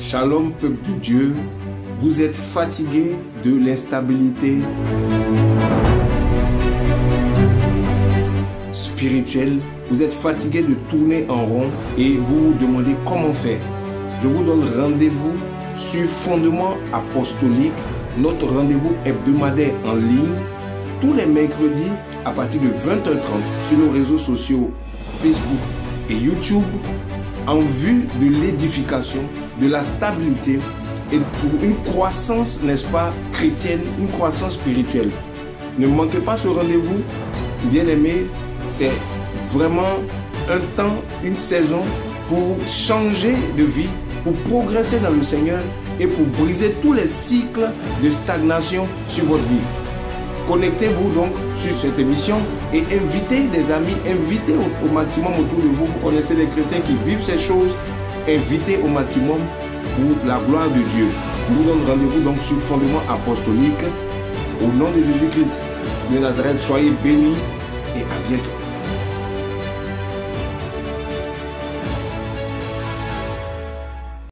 Shalom peuple de Dieu, vous êtes fatigué de l'instabilité spirituelle, vous êtes fatigué de tourner en rond et vous vous demandez comment faire. Je vous donne rendez-vous sur Fondement Apostolique, notre rendez-vous hebdomadaire en ligne, tous les mercredis à partir de 20h30 sur nos réseaux sociaux Facebook et YouTube en vue de l'édification, de la stabilité et une croissance, n'est-ce pas, chrétienne, une croissance spirituelle. Ne manquez pas ce rendez-vous, bien aimé, c'est vraiment un temps, une saison pour changer de vie, pour progresser dans le Seigneur et pour briser tous les cycles de stagnation sur votre vie. Connectez-vous donc sur cette émission et invitez des amis, invitez au, maximum autour de vous. Vous connaissez des chrétiens qui vivent ces choses. Invitez au maximum pour la gloire de Dieu. Je vous donne rendez-vous donc sur Fondement Apostolique. Au nom de Jésus-Christ de Nazareth, soyez bénis et à bientôt.